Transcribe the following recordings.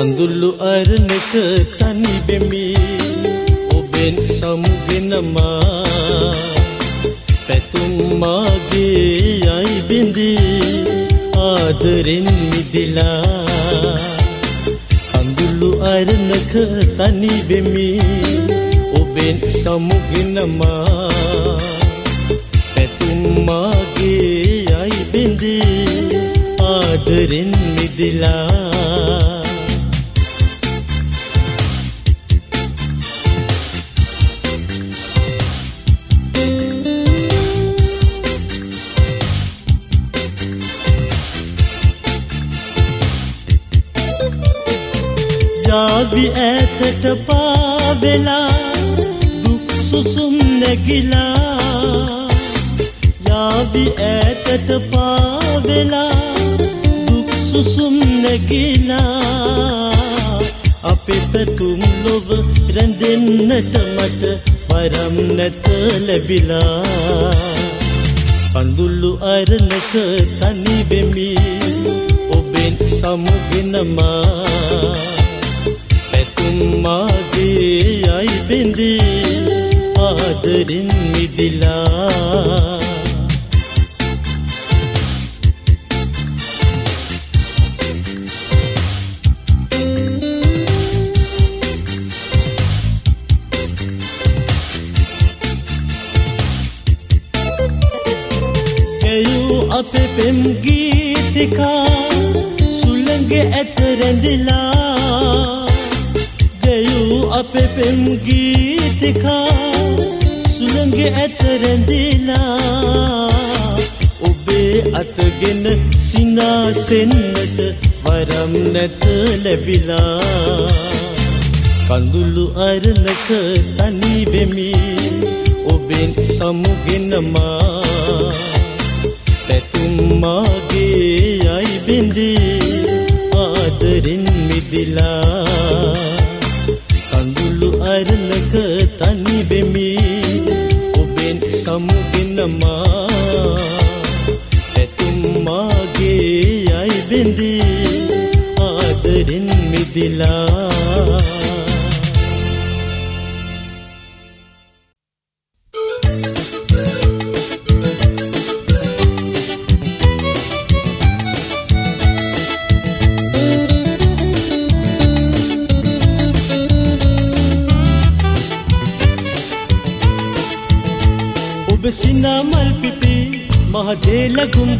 කඳුල්ලු අරණක තනි වෙමි ඔබෙන් සමුගෙනමා. පැතුම් මාගේ යයි බිඳී. ආදරෙන් මිදිලා. කඳුල්ලු අරණක තනි වෙමි ඔබෙන් සමුගෙනමා. පැතුම් මාගේ යයි බිඳී. ආදරෙන් මිදිලා. ඇතට පාවෙලා දුක් සුසුම් නැගිලා යාවි ඇතට පාවෙලා දුක් සුසුම් නැගිලා අපේ පැතුම් ලොව රැඳෙන්නට මට වරම් නැත ලැබිලා. පඳුල්ලු අරණක තනි වෙමි ඔබෙන් සමුගෙනමා මාගේ යයි බිඳී ආදරින් මිදිලා සිනාසෙන්නට වරම් නැත ලැබිලා. කඳුළු අරණක තනි වෙමි ඔබෙන් සමුගෙනමා පැතුම් මාගේ යයි බිඳී ආදරෙන් මිදිලා. අරණක තනි වෙමි ඔබෙන් සමුගෙනමා පැතුම් මාගේ යයි බිඳී ආදරෙන් මිදිලා.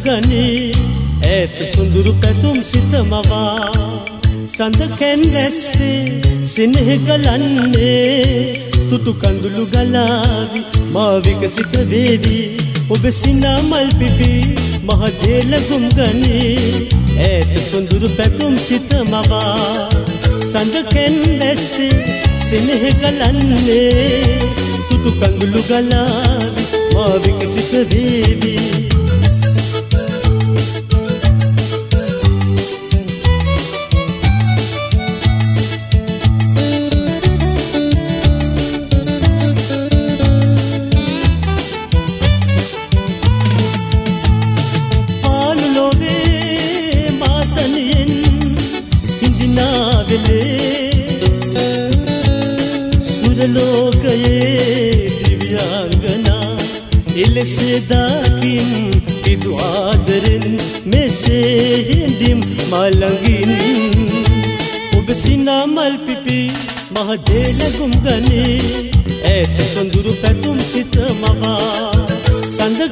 ගනී. ඇත සුඳුරු පැතුම් සිත මවා. සඳ කැන් දැස්සේ සිනහ ගලන්නේ. තුටු කඳුළු ගලාවි මා විකසිත වේවි. ඔබ සිනා මල් පිපි මහදේ ලැබුම් ගනී. ඇත සුඳුරු පැතුම් සිත මවා. සඳ කැන් දැස්සේ සිනහ ගලන්නේ. තුටු කඳුළු ගලාවි මා විකසිත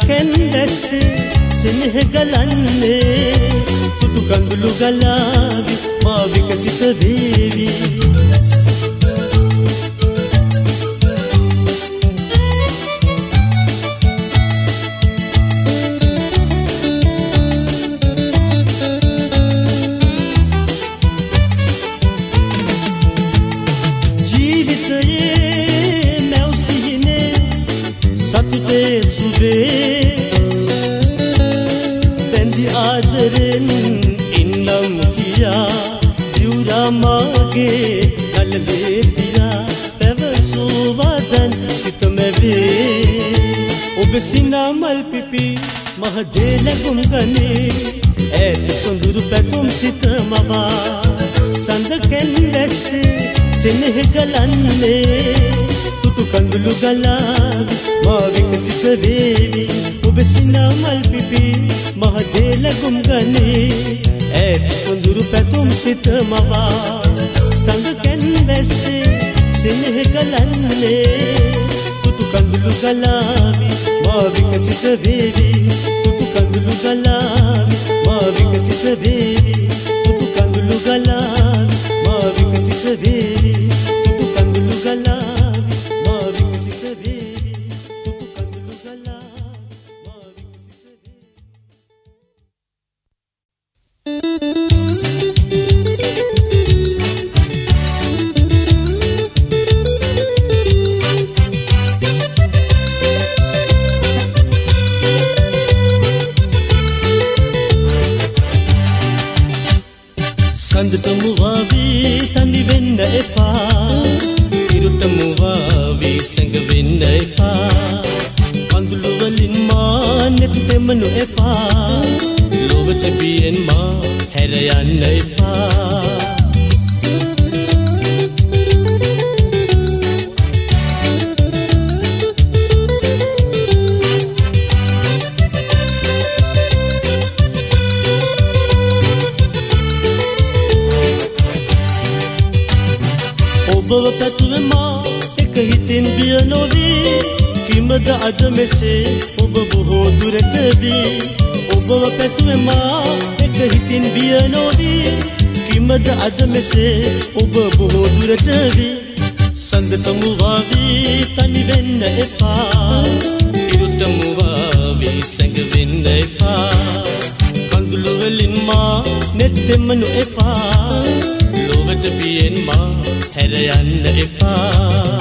සඳ කැන් දැස්සේ සෙනෙහ ගලන්නේ. තුටු කඳුළු ගලාවි මා විකසිත දේවී. සිනා මල් පිපි මහදේ ලැබුම් ගනේ. ඇත් සොඳුරු පැතුම් සිත මවා. සඳකැන් දැස්සේ සෙනෙහ ගලන්නේ. තුටු කඳුළු ගලාවි මා විකසිත වේවි. ඔබ සිනා මල් පිපි මහදේ ලැබුම් ගනේ. ඈත් සොඳුරු පැතුම් සිත මවා. සඳකැන් දැස්සේ සෙනෙහ ගලන්නේ තුටු කඳුළු ගලාවි මා විකසිත වේවි. තුටු කඳුළු ගලාවි මා විකසිත වේවි. තුටු කඳුළු ගලාවි ඔබව පැතුවමා එක හිතින් බිය නොවී. කිමද අද මෙසේ ඔබ බොහෝ දුරටවී ඔබව පැතුවමා එක හිතින් බිය නොවී. කිමද අද මෙසේ ඔබ බොහෝ දුරටවී සඳතමුවාවී තනිවෙන්න එපා. ඉරුටමුවාවී සැඟවෙන්න එපා. කඳුළුවලින් මා නෙත්තෙමනු එපා. ලොවට බියෙන් මා හැරයන්න එපා.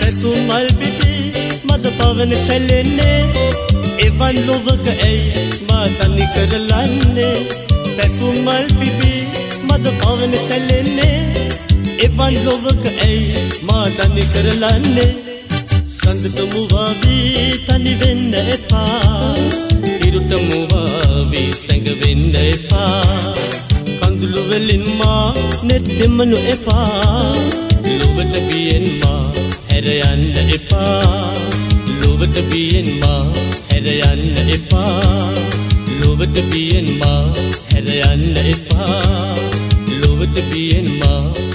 පැතුමල් පිපි මද පවන සැලෙන්නේ. එවන් ලොවක ඇයි මා තනි කරලන්නේ පැතුමල් පිපි මද පවන සැලෙන්නේ. එවන් ලොවක ඇයි මා තනි කරලන්නේ? සඳට මුවාවී තනි වෙන්න එපා. ඉරුට මුවාවී සැඟවෙන්න එපා. කඳුළුවලින් මා නෙත්තෙමනු එපා. ලොවට බියෙන් මා හැරයන්න එපා. ලොවට බියෙන් මා හැරයන්න එපා. ලොවට බියෙන් මා හැරයන්න එපා. ලොවට බියෙන් මා හැරයන්න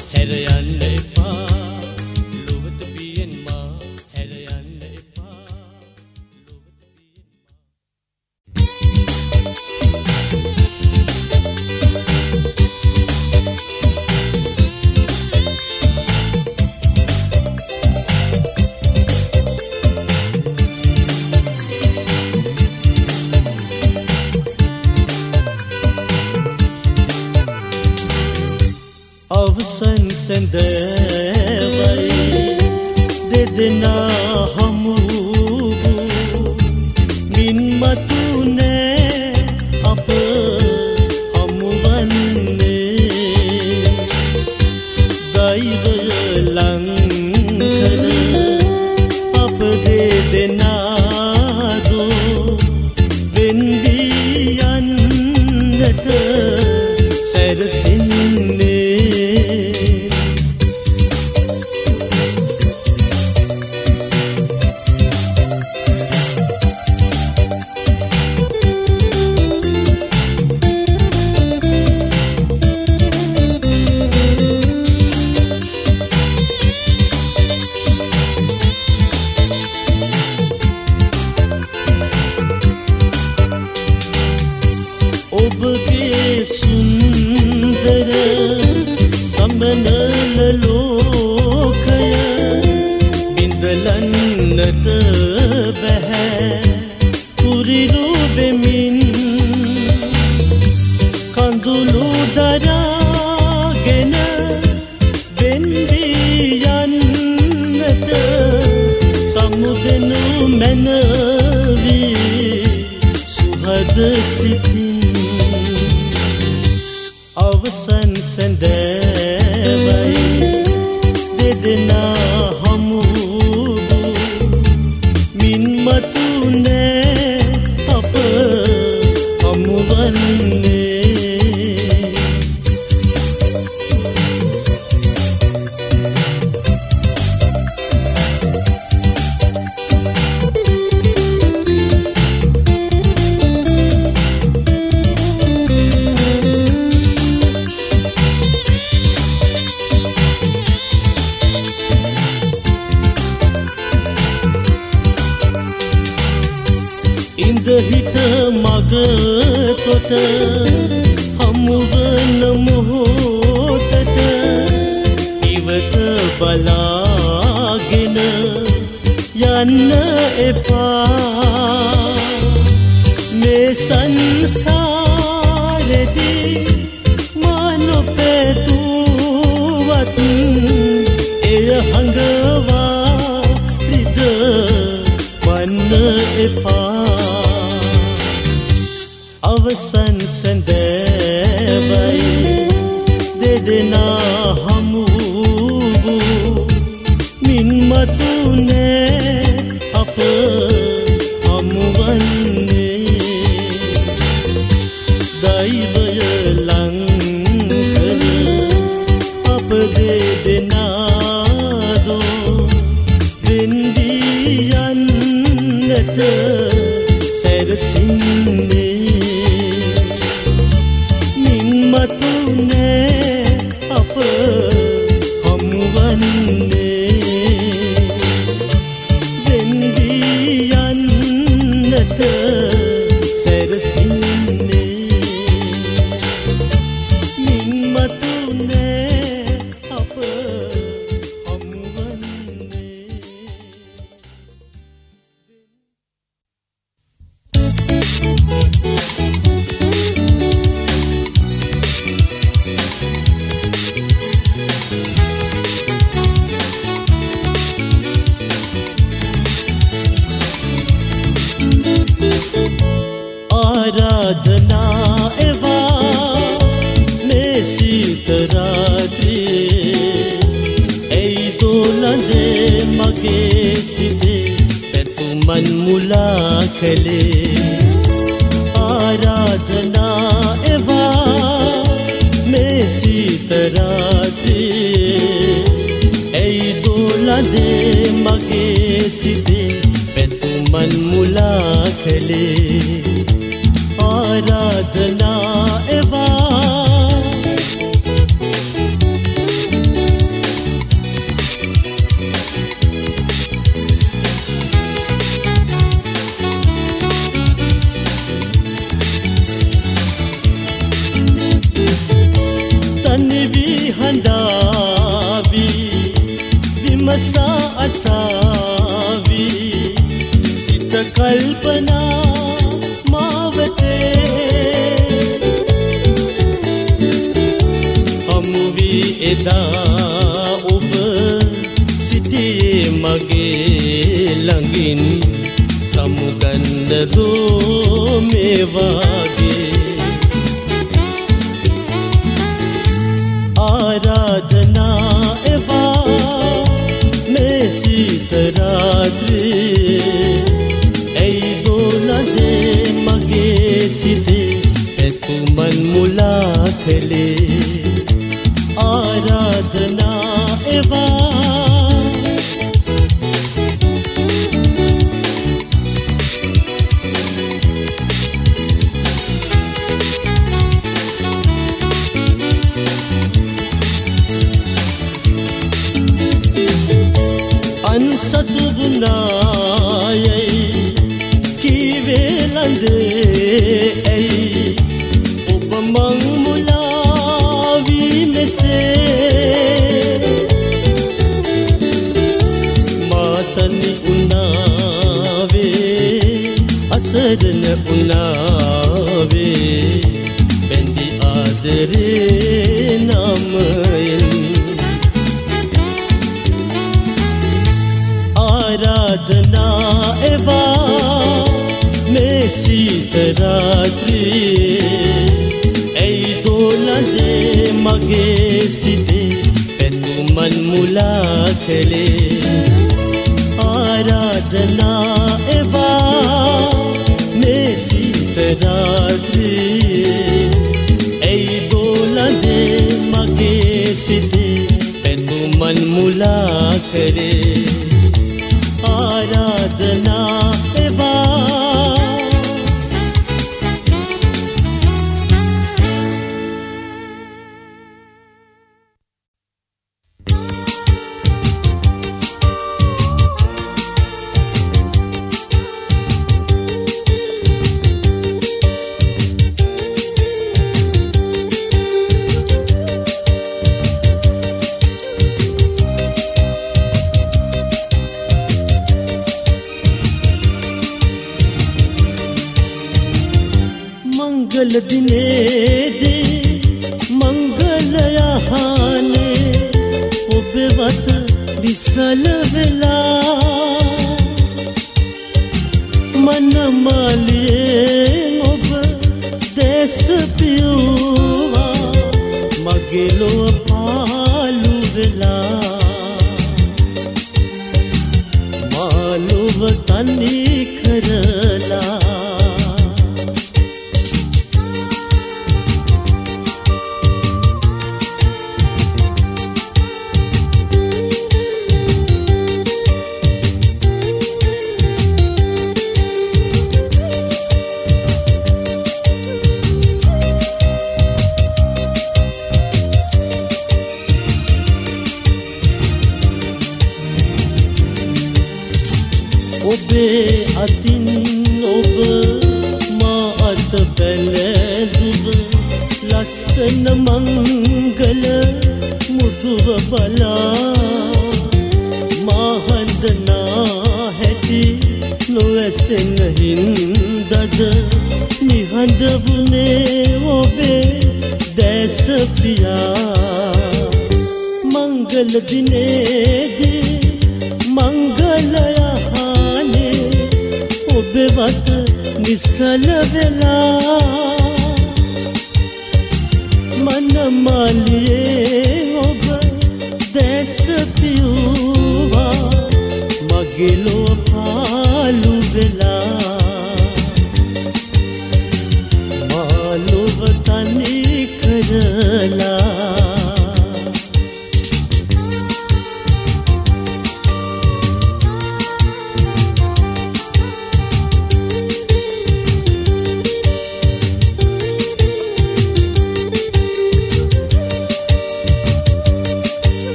දෛවය ලංකර හිතෙන් සමුගන්නදෝ මේවාගේ ආරාධනා එවා මේ සීතරාත්‍රී ඇයි දෝනදේ මගේ සිතේ? ඇතුමන් මුලා කළේ आराधना एवा में सीतरात्रि ऐ दोलने मगे सिते पेनु मन मुला खेले आराधना एवा में सीतरात्रि ऐ दोलने मगे सिते पेनु मन मुला करे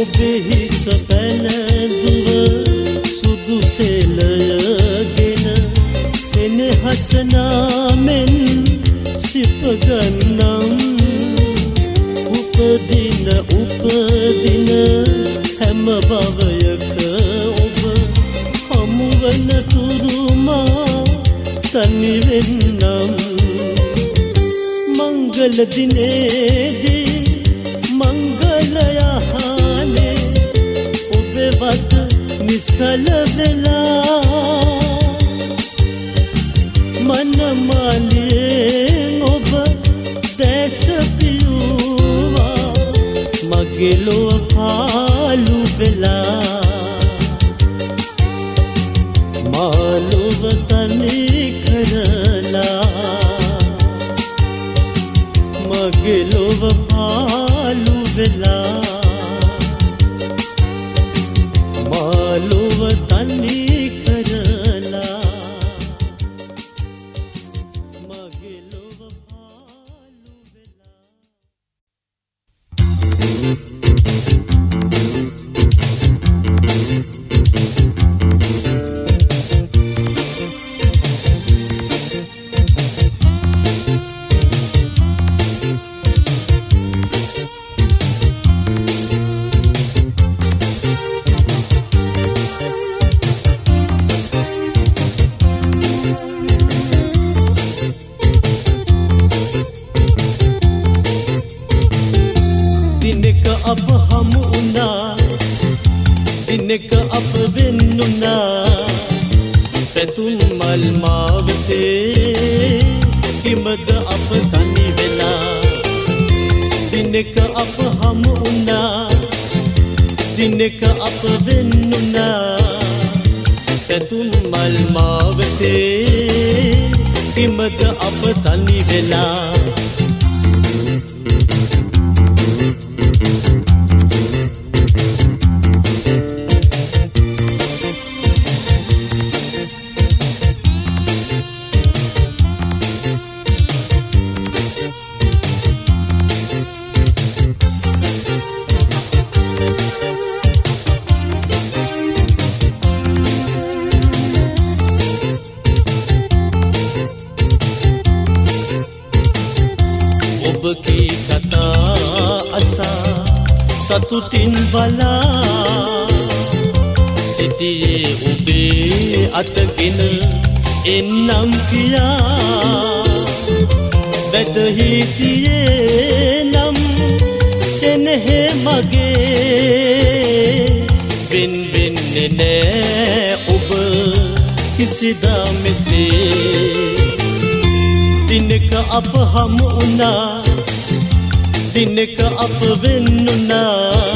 ඔබෙහි සැපැලැදුව සුදු සෙලයගෙන සෙනහසනාමෙන් සිපගන්නම් උපදින උපදින හැම භවයක ඔබ හමුවන තුරුමා තනිවෙන්නම් මංගල දිනේදී නිසල වෙලා මනමාලියෙන් ඔබ දැසපියූවා මගෙලොව පාලු වෙලා මාලොව තනි කරලා මගේ ලොව පාලු වෙලා මාලොව දිනක අප වෙන්නුනා. පැතුම් මල් මාවතේ කිමද අප තනි වෙලා. අප හමු වුණා දිනක අප වෙන්නුනා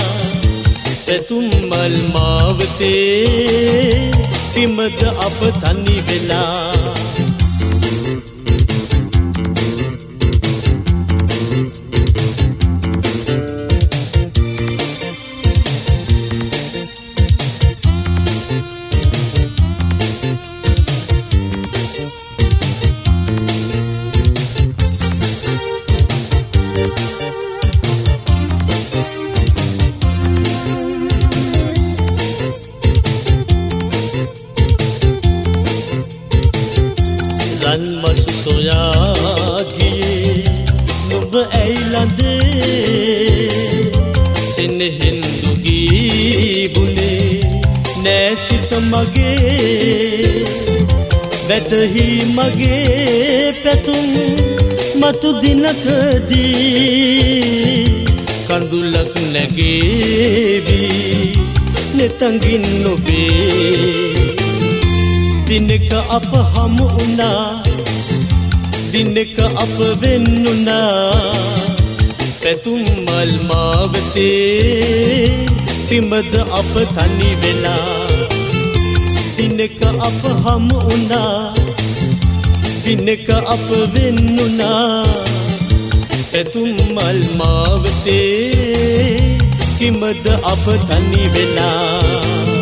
පැතුම් මල් මාවතේ පිමද අප තනි වෙලා. දිනකදී කඳුලක් නැගේවී නෙතඟින් නොබේ. දිනක අප හමු වුණා දිනක අප වෙන්නුනා පැතුම් මල් මාවතේ පිමද අප තනි වෙලා. දිනක අප හමු වුණා දිනක අප වෙන්නුනා පැතුම් මල් මාවතේ කිමද අප තනි වෙලා?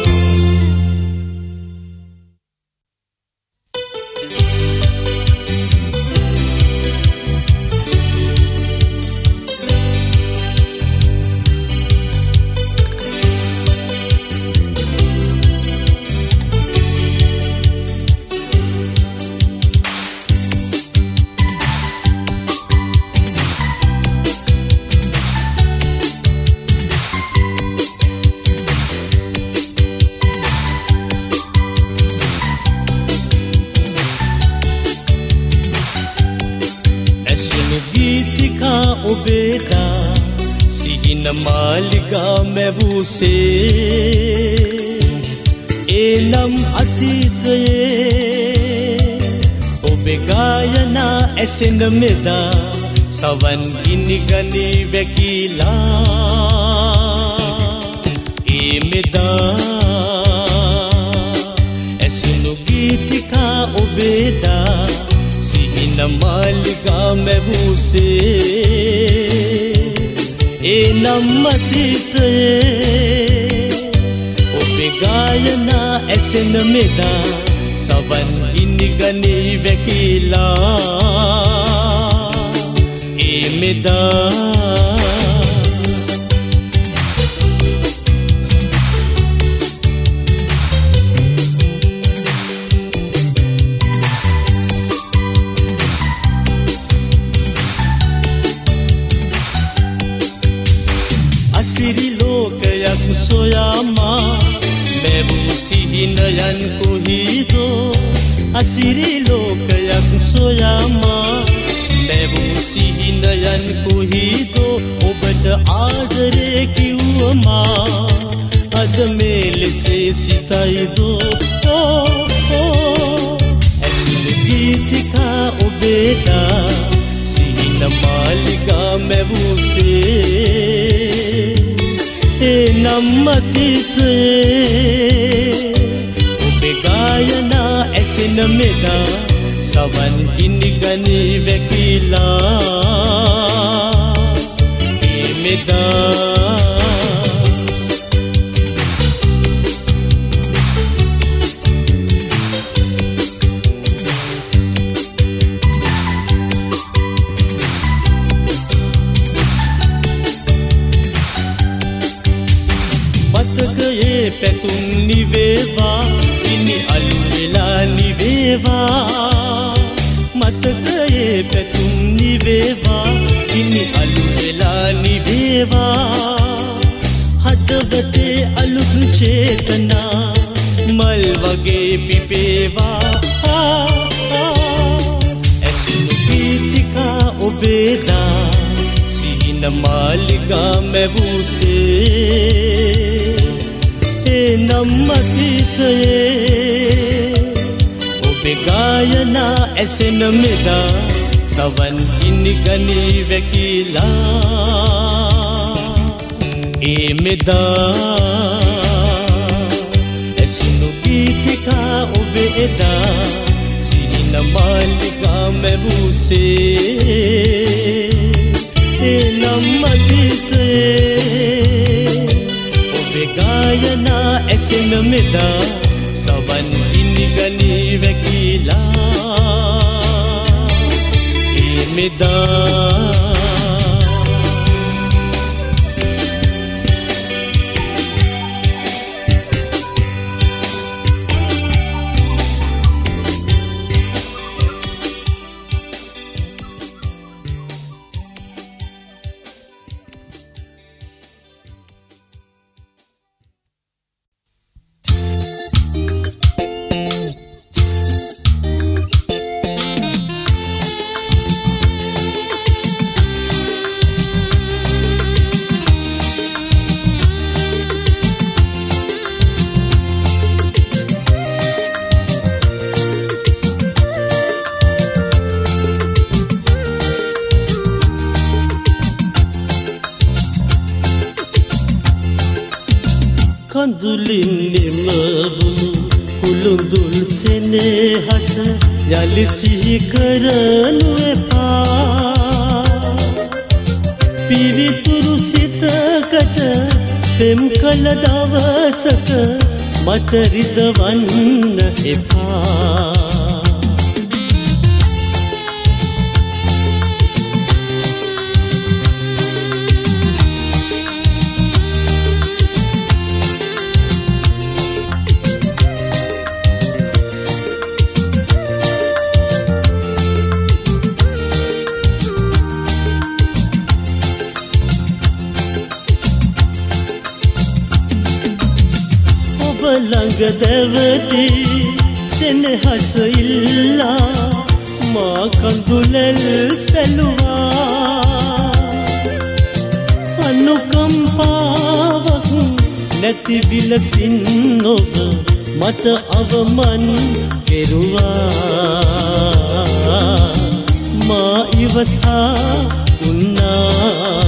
ඇසෙන මෙදා සවන් ගිනිගනි වැකිලා. ඒ මෙදා ඇසුණු ගීතිකා ඔබේදා සිහින මාලිගා මැවූසේ. ඒ නම් අතීතයේ ඔබේ ගායනා ඇසෙන මෙදා සවන් ඉනිගනී වැකිලා. दा ඔබට ආදරේ කිව්වමා. අද මේ ලෙසේ සිතයිදෝ ඇසුළු ගීතිකා ඔබේදා සිහින මාලිකා මැවූසේ. ඒ නම්මතිතයේ ඔබේ ගායනා ඇසෙන මෙදා සවන් ගිනි ගනී වැකිලා. එමෙදා මතකයේ පැතුම් නිවේවා ඉනි අලු වෙලා නිවේවා. මතකයේ පැතුම් නිවේවා ඉනි අලු වෙලා නිවේවා. හදවතේ අලුත් චේතනා මල් වගේ පිපේවා. ඇසුණු පීතිකා ඔබේදා සිහින මාලිගා මැවූසේ. ඒ නම් අතීතයේ ඔබේ ගායනා ඇසෙන මෙදා සවන් ඉනි ගනී වැකිලා. ඒ මෙදා ඇසුණු ගීතිකා ඔබේ එදා සිහින මාලිගා මැවූසේ ඒ නම් අතීතයේ ඔබේ ගායනා ඇසෙන මෙදා ළඟ දැවති සෙනෙහස ඉල්ලා මා කඳුලෙල් සැලුවා. අනුකම්පාවක් නැති විලසින් ඔබ මට අවමන් කෙරුවා. මා ඉවසා උන්නා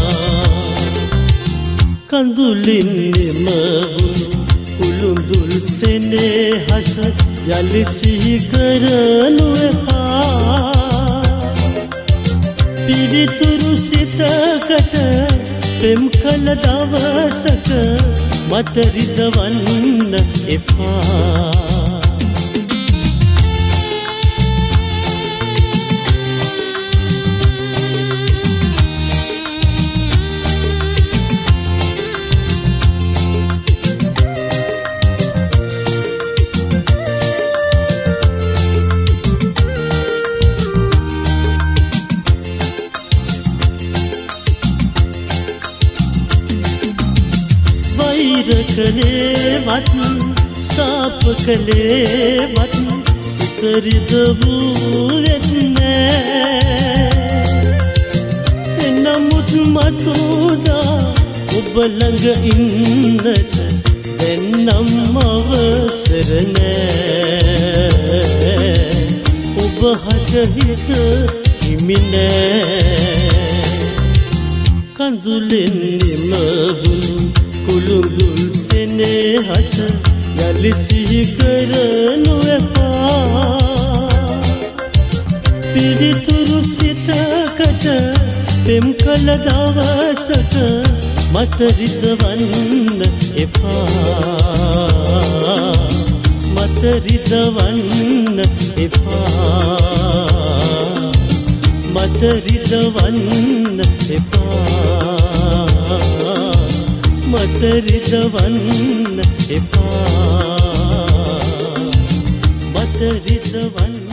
කඳුලින් නිමවුණු කුළුඳුල් සෙනෙහස යලි සිහි කරනු එපා පිවිතුරු සිතකට පෙම් කළ දවසක මට රිදවන්න එපා. කළේවත් සාප කළේවත් සිතරිද වූ වෙත්නෑ එනමුත් මතුදා ඔබ ළඟ ඉන්නට දෙන්නම් අවසර නෑ. ඔබ හටහිත හිමිනෑ කඳුලෙන් නිමවුණු කුළුඳුල් සෙනෙහස යලි සිහි කරනු එපා පිවිතුරු සිතකට පෙම් කළ දවසක මට රිදවන්න එපා මට රිදවන්න එපා මට රිදවන්න එපා මට රිදවන්න එපා. මට රිදවන්න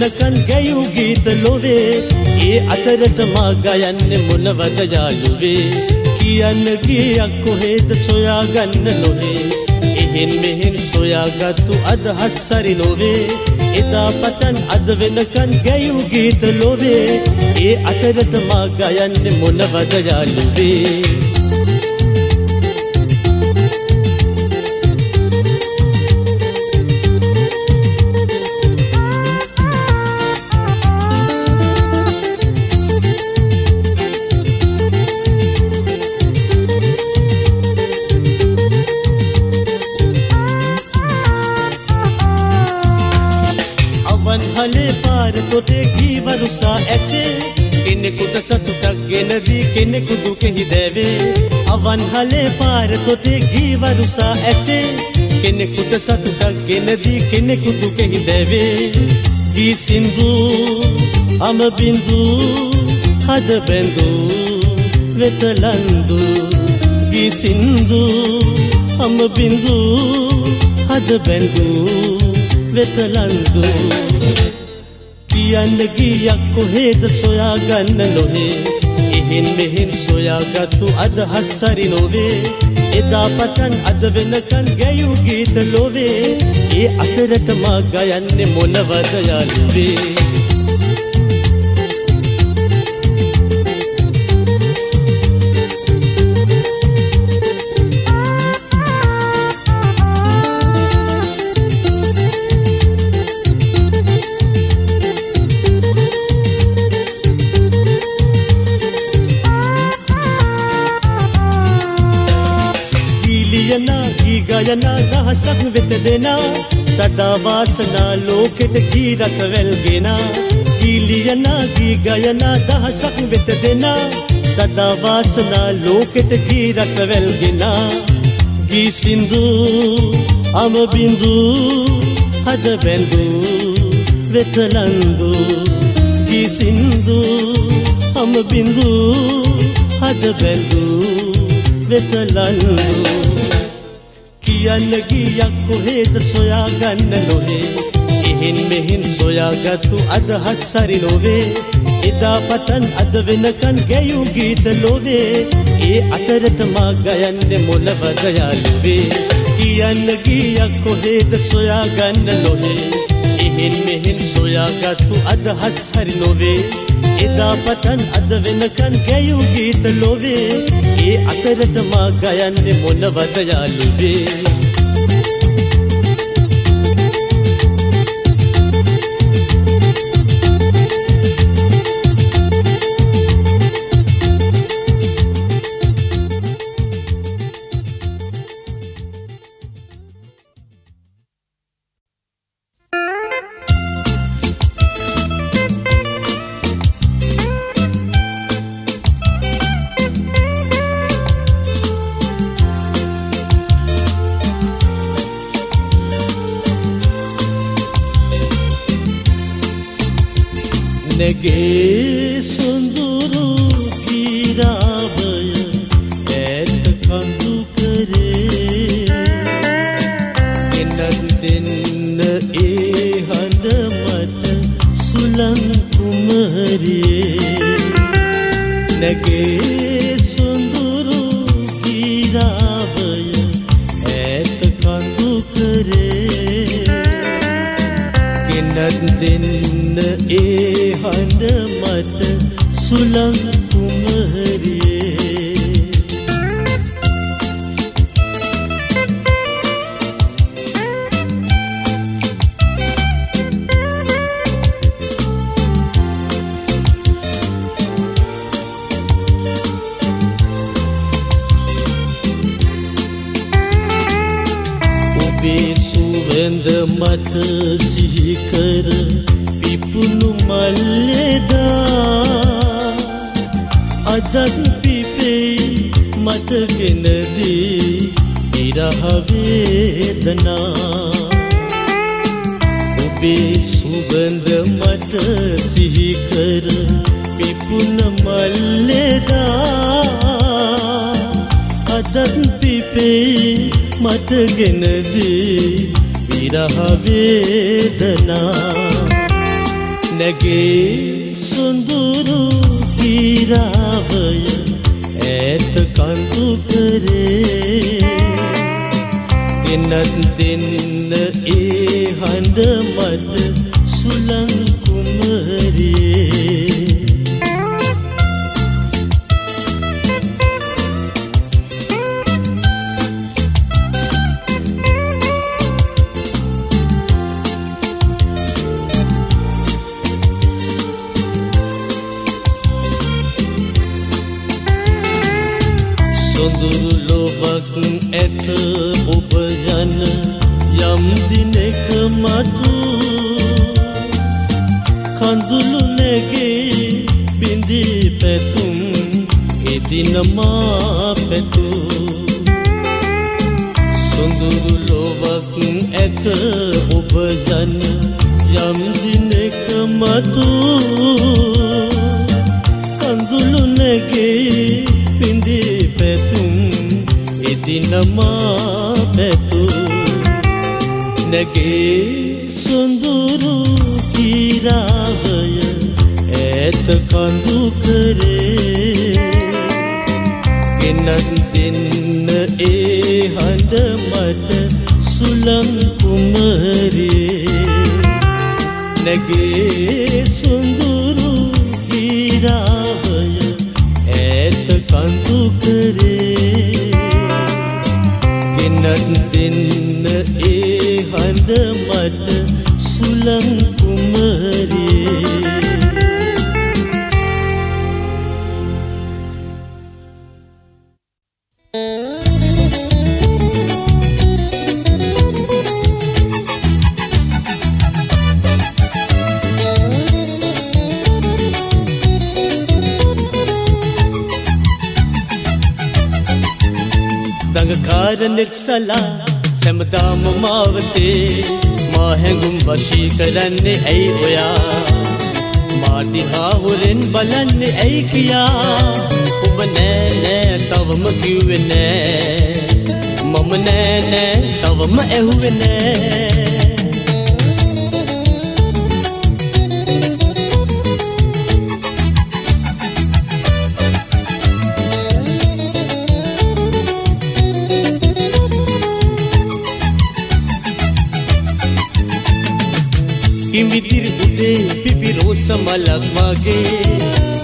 වෙනකන් ගැයූ ගීත ලොවේ. ඒ අතරට මා ගයන්නේ මොනවද යාළුවේ කියන්න ගියක් කොහේද සොයාගන්න නොහේ එහෙන් මෙහෙන් සොයාගත්තු අදහස් සරි නොවේ. එදා පටන් අද වෙනකන් ගැයූ ගීත ලොවේ. ඒ අතරට මා ගයන්නේ මොනවද යාළුවේ කෙනෙකු දුකෙහි දැවේ. අවන්හලේ පාර තොටේ ගීවරුසා ඇසේ. කෙනෙකුට සතුටක් ගෙනදී කෙනෙකු දුකෙහි දැවේ. ගී සින්දු අම බින්දු හද බැඳු වෙතලන්දු. ගී සින්දු අම බින්දු හද බැඳු වෙතලන්දු. කියන්න ගියක් කොහේද සොයාගන්න නොහේ? එහෙන් මෙහෙන් සොයාගත්තු අදහස් සරි නොවේ. එදා පටන් අද වෙනකන් ගැයූ ගීත ලොවේ ඒ අතරට මා ගයන්නේ මොනවද යාළුවේ ගයනා දහසක් වෙත දෙනා. සදා වාසනා ලෝකෙට ගී රස වැල්ගෙනා. ගීලියනා ගී ගයනා දහසක් වෙත දෙනා. සදා වාසනා ලෝකෙට ගී රස වැල්ගෙනා. ගී සින්දු අම බින්දු හද බැඳු වෙතලන්දු ගිසින්දු හම බිඳු හද බැඳු වෙතලන්දු කියන්න ගියක් කොහේද සොයාගන්න නොහේ එහෙන් මෙහෙන් සොයාගත්තු අදහස් සරි නොවේ. එදා පටන් අද වෙනකන් ගැයූ ගීත ලොවේ ඒ අතරට මා ගයන්නේ මොලවද යාළුවේ? කියන්න ගියක් කොහේද සොයාගන්න නොහේ එහෙන් මෙහෙන් සොයාගත්තු අදහස් හරි නොවේ. එදා පටන් අද වෙනකන් ගැයූ ගීත ලොවේ ඒ අතරට මා ගයන්නේ මොනවද යාළුවේ? මත සිහිකර පිපුණු මල්ලෙදා. අදත් පිපෙයි මතගෙනදී ඉරහවේදනා ඔබේ සුවඳ මත සිහිකර පිපුණ මල්ලෙදා. අදත් පිපෙයි මතගෙනදී විරහවේදනා නැගේ සුඳුරු ගීරාවය ඇත කඳු කරේ. එනත් දෙන්න ඒ හඬ මත ඔබ යන යම් දිනෙක මතු කඳුළු නැගේ පිඳි පැතුම් එදිනමා පැතු නැගේ සුළං කුමරියේ දඟකාර නිර්සලා සැමදාම මාවතේ මා හැඟුම් වශී කරන්නේ ඇයි ඔයා? මාදිහා හොරෙන් බලන්නේ ඇයි කියා? ඔබ නෑ නෑ තවම කිව්වේ නෑ. මම නෑ නෑ තවම ඇහුවේ නෑ. පිපිරෝස මලක් වගේ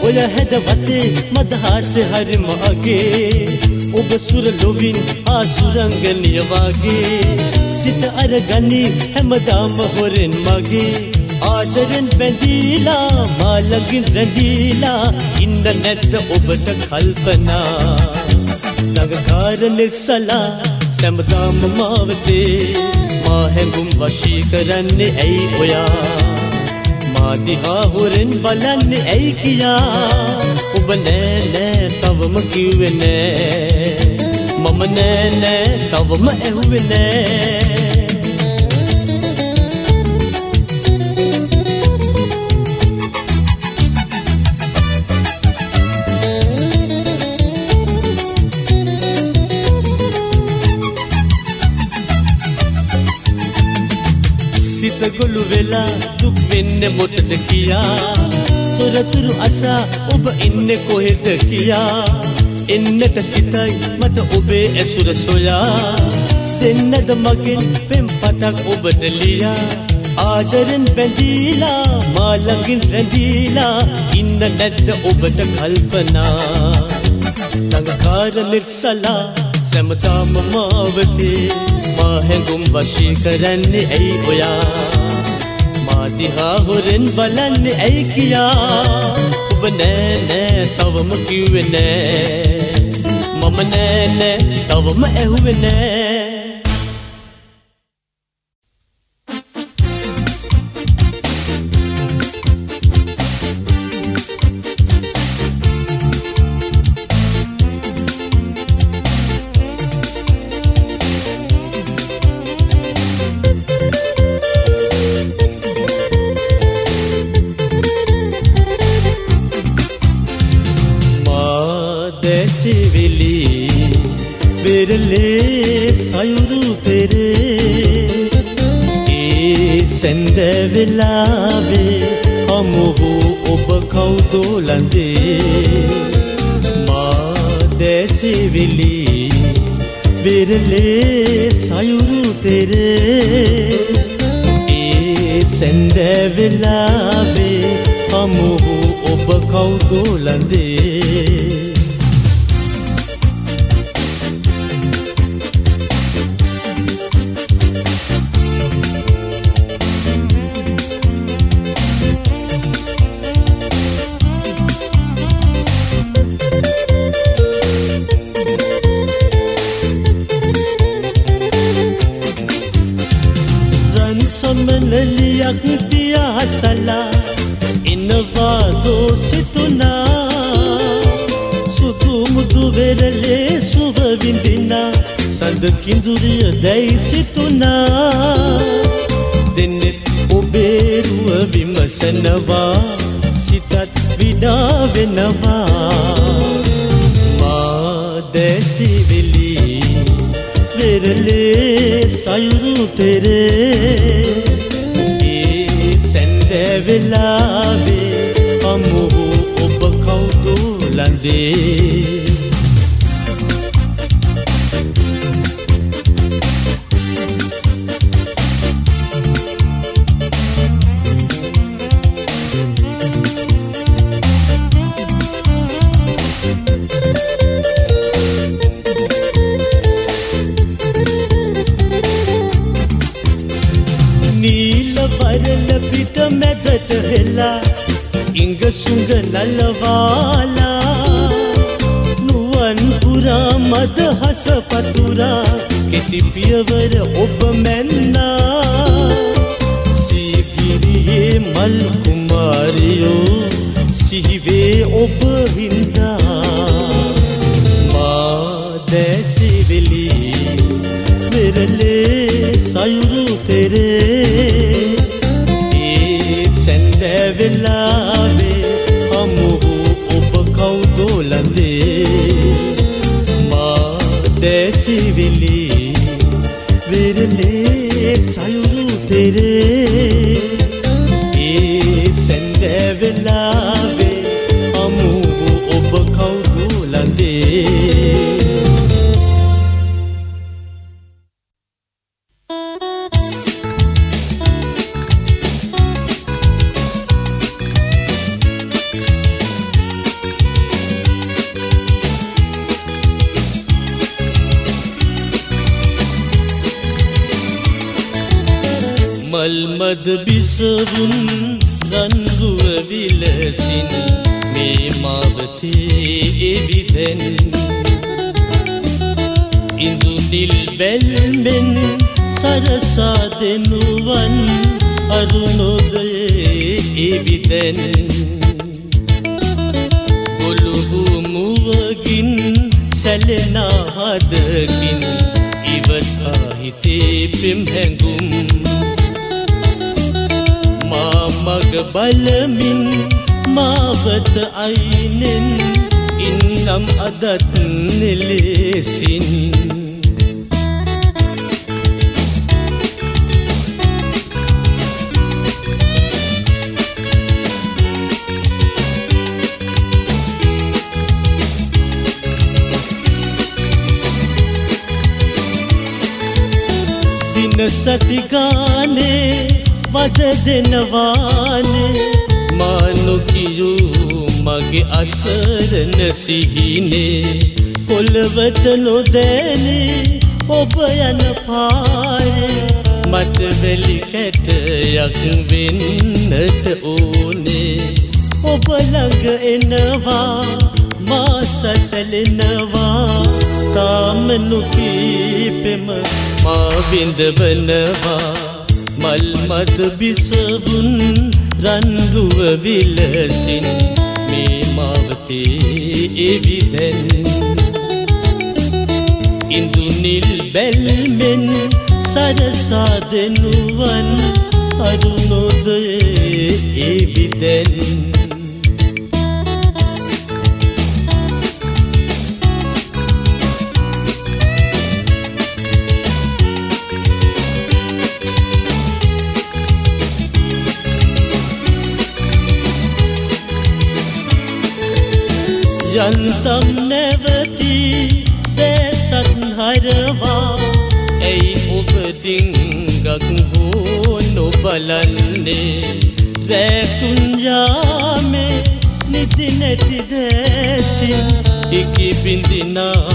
ඔය හැඩ වතේ මදහස හරි මගේ. ඔබ සුර ලොවින් ආසුරංගනිය වගේ සිත අරගනි හැමදාම හොරෙන් මගේ. ආදරෙන් බැඳීලා මාලගින් රැඳීලා ඉන්න නැද්ද ඔබට කල්පනා. නගකාරනෙක් සලා සැමදාම මාවතේ. මා හැඟුම් වශී කරන්නේ ඇයි ඔයා? මාදිහා හොරෙන් බලන්නේ ඇයි කියා? ඔබ නෑ නෑ තවම කිව්වේ නෑ. මම නෑ නෑ තවම ඇහුවේ නෑ. වෙලා දුක් වෙන්න මොටද කියා? තොරතුරු අසා ඔබ ඉන්න කොහෙද කියා? එන්නට සිතයි මට ඔබේ ඇසුර සොයා. දෙන්නද මගෙන් පෙම් පතක් ඔබට ලියා. ආදරෙන් බැඳීලා මාළඟින් රැඳීලා ඉන්න නැද්ද ඔබට කල්පනා? ළඟකාර නිර්සලා සැමතාම මාවතේ මා හැඟුම් වශී කරන්නේ ඇයි ඔයා? දිහා හොරෙන් බලන්නේ ඇයි කියා? ඔබ නෑ නෑ තවම කිව්වේ නෑ. මම නෑ නෑ තවම ඇහුවේ නෑ. විමසනවා සිතත් විඩා වෙනවා මා දැසිවිලි වෙරලේ සයුරු තෙරේ ඒ සැන්දැවෙලාවේ අමුහු ඔබ කවුදු ලඳේ පියවර ඔබ මල්මද බිසවුන් රන්රුව විලසින් මේ මාවතේ එවිදැන්. ඉඳුනිල් බැල්මෙන් සරසා දෙනුවන් අරුණෝදයේ එවිදැන්. ගොළුහු මුවගින් සැලෙන හදකින් ඉවසාහිතේ පෙම් හැඟුම් මග බලමින් මාවත අයිනෙන් ඉන්නම් අදත් නෙලෙසින්. දින සතිගානේ වද දෙනවානේ මානුකියූ මගේ අසරණ සිහිනේ පොළවට නොදෑනේ ඔබ යන පාරේ මට වැලි කැටයක් වෙන්නට ඕනේ ඔබ ළඟ එනවා මා සසලෙනවා තාම නොකීපෙම මා විඳවනවා මල්මද බිසවුන් රන්රුව විලසින් මේ මාවතේ එවිදැන් ඉඳුනිල් බැල්මෙන් සරසා දෙනුවන් අරුණෝදයේ එවිදැන් යන්තම් නැවති දැසත් හරවා ඇයි ඔබදිංගක් හෝ නොබලන්නේ රැතුන්යාමේ නිති නැති දැසින් ඉකි බිඳිනා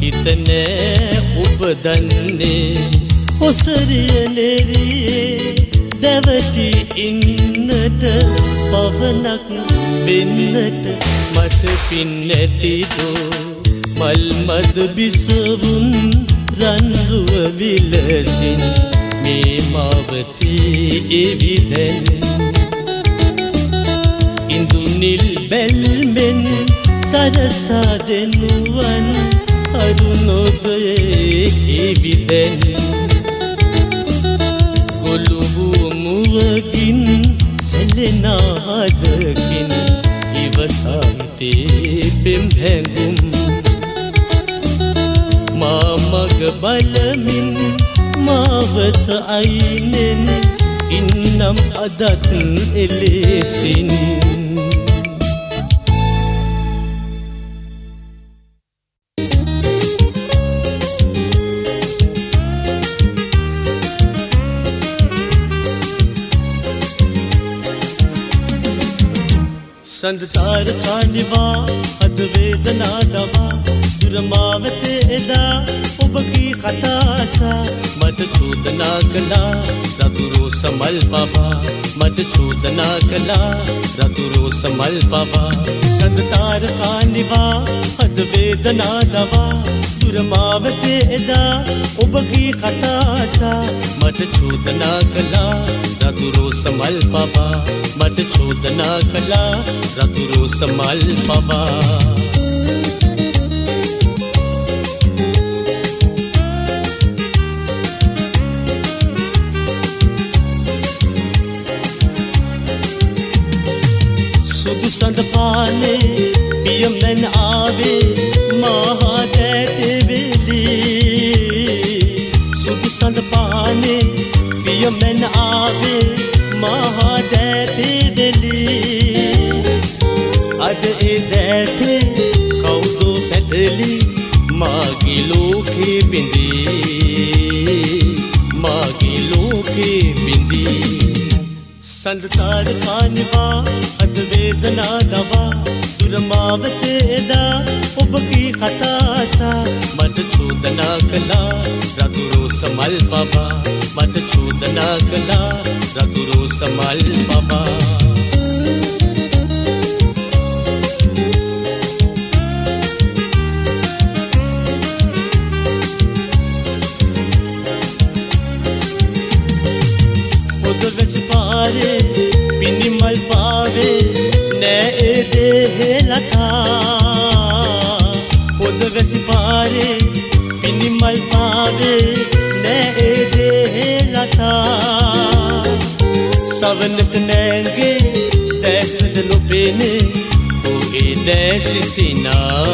හිතනෑ ඔබ දන්නේ ඔසරිය නෙරියේ දැවටි ඉන්නට පවනක් වෙන්නට මට පින්නැතිදෝ මල්මද බිසවුන් රන්රුව විලසින් මේ මාවතේ එවිදැන් ඉඳුනිල් බැල්මෙන් සරසා දෙනුවන් අරුණොදයේ එවිදැන් මුවගින් සැලෙනාදකින් ඉවසන්තේ පෙම් හැඟුම් මාමග බලමින් මාවත අයිනෙන් ඉන්නම් අදත් එලෙසින්. සඳතාර කානිවා අද වේදනා දවා දුරමාවතේ එදා ඔබකී කතාසා මට චෝදනා කළා රතුරෝ සමල් පවා. මට චෝදනා කළා රතුරෝ සමල් පවා. සඳතාර කානිවා අද වේදනා දවා දුරමාවතේ එදා ඔබකී කතාසා මට චෝදනා කළා රතුරෝ සමල් පවා මට චෝදනා කළා රතුරෝ සමල් පවා සඳ පානේ බිඳී මාගේ ලෝකේ බිඳී සඳතාර කානිවා අද වේදනා දවා දුරමාවතේ එදා ඔබගේ කතාසා මට චෝදනා කළා රතුරෝ සමල් පවා මට චෝදනා කළා රතුරෝ සමල් පවා වැසි ඕගේ දැසිසිනා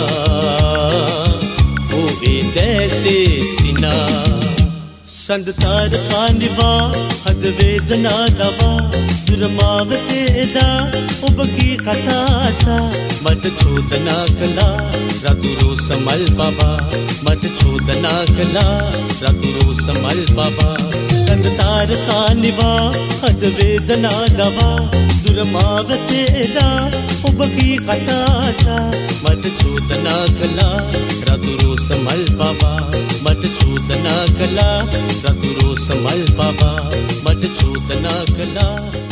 ඕගේ දැසේසිනා සඳතාර කානිවා හද වේදනා දවා දුරමාවතේ එදා ඔබගේ කතාසා මට චෝදනා කළා රතුරෝ සමල් බබා මට චෝදනා කළා රතුරෝ සමල් බබා සඳතාර කානිවා හද වේදනා දවා දුරමාවතේ එදා ඔබගේ කතාසා මට චෝදනා කළා රතුරෝ සමල් බබා මට චෝදනා කළා රතුරෝ සමල් බබා මට චෝදනා කළා. රතුරෝ සමල්